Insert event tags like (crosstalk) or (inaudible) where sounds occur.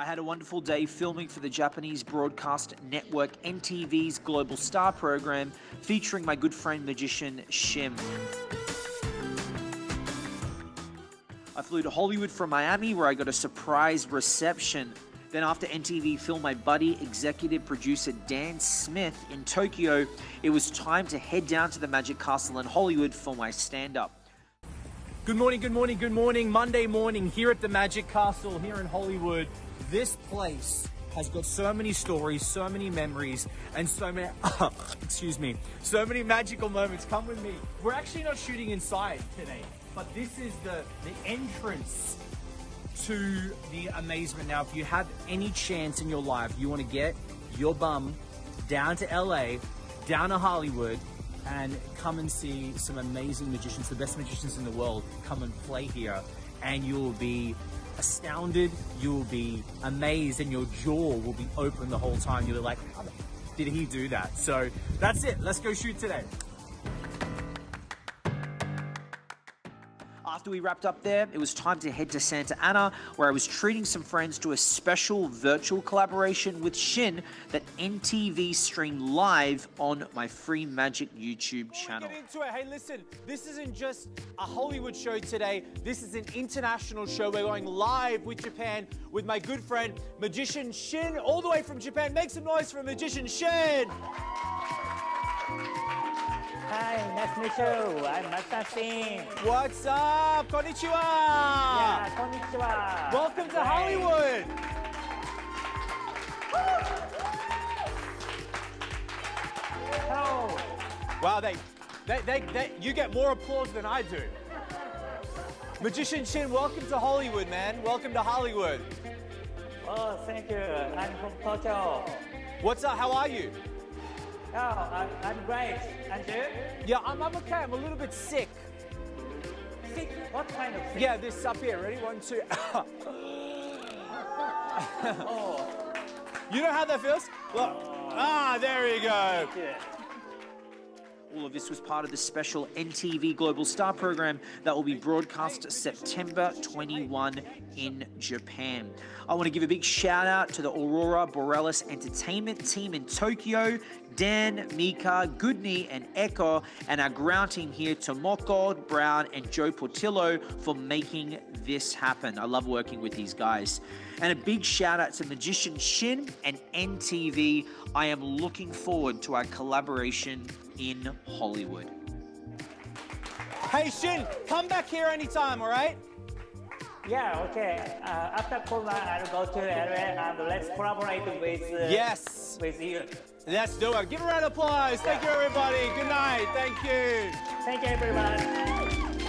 I had a wonderful day filming for the Japanese broadcast network NTV's Global Star program featuring my good friend magician Shin. I flew to Hollywood from Miami where I got a surprise reception. Then, after NTV filmed my buddy, executive producer Dan Smith in Tokyo, it was time to head down to the Magic Castle in Hollywood for my stand up. Good morning, good morning, good morning. Monday morning here at the Magic Castle here in Hollywood. This place has got so many stories, so many memories, and so many, (laughs) excuse me, so many magical moments. Come with me. We're actually not shooting inside today, but this is the, the entrance to the amazement. Now, if you have any chance in your life, you want to get your bum down to LA, down to Hollywood, and come and see some amazing magicians, the best magicians in the world, come and play here, and you will be astounded, you will be amazed, and your jaw will be open the whole time. You'll be like, did he do that? So that's it. Let's go shoot today. After we wrapped up there, it was time to head to Santa Ana, where I was treating some friends to a special virtual collaboration with Shin that NTV streamed live on my Free Magic YouTube channel. Get into it. Hey, listen, this isn't just a Hollywood show today. This is an international show. We're going live with Japan with my good friend, Magician Shin, all the way from Japan. Make some noise for Magician Shin. Hi, nice to meet you. I'm Masa Singh. What's up? Konnichiwa. Yeah, konnichiwa. Welcome to. Hollywood. Hello. Wow, they, they, they, they, you get more applause than I do. Magician Shin, welcome to Hollywood, man. Welcome to Hollywood. Oh, thank you. I'm from Tokyo. What's up? How are you? Oh, I'm, I'm great. And you? Yeah, I'm, I'm okay. I'm a little bit sick. Sick? What kind of sick? Yeah, this up here. Ready? One, two. Oh, (laughs) you know how that feels? Look. Ah, there you go. yeah. All of this was part of the special NTV Global Star program that will be broadcast September 21 in Japan. I want to give a big shout out to the Aurora Borealis Entertainment team in Tokyo, Dan, Mika, Goodney, and Echo, and our ground team here, Tomoko, Brown, and Joe Portillo for making this happen. I love working with these guys. And a big shout out to Magician Shin and NTV. I am looking forward to our collaboration in Hollywood. Hey, Shin, come back here anytime, all right? Yeah, okay. Uh, after Corona, I'll go to LA and let's collaborate with, uh, Yes. with you. Let's do it. Give a round of applause. Thank you, everybody. Good night. Thank you. Thank you, everyone.